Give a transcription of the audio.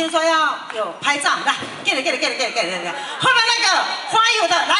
听说要有拍照，来，给你，给你，给你，给你，给你，后面那个花友的来。